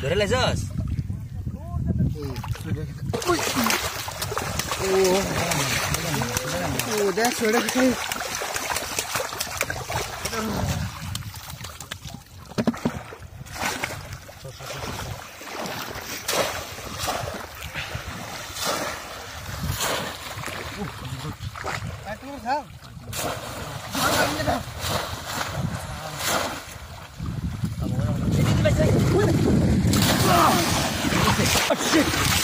Dorela Zos. Oh, that's what it is. That was how.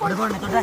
Perdón, me total.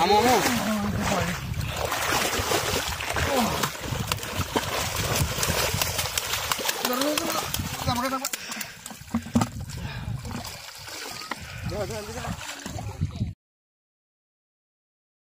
Kamu mau? Jangan, jangan, a n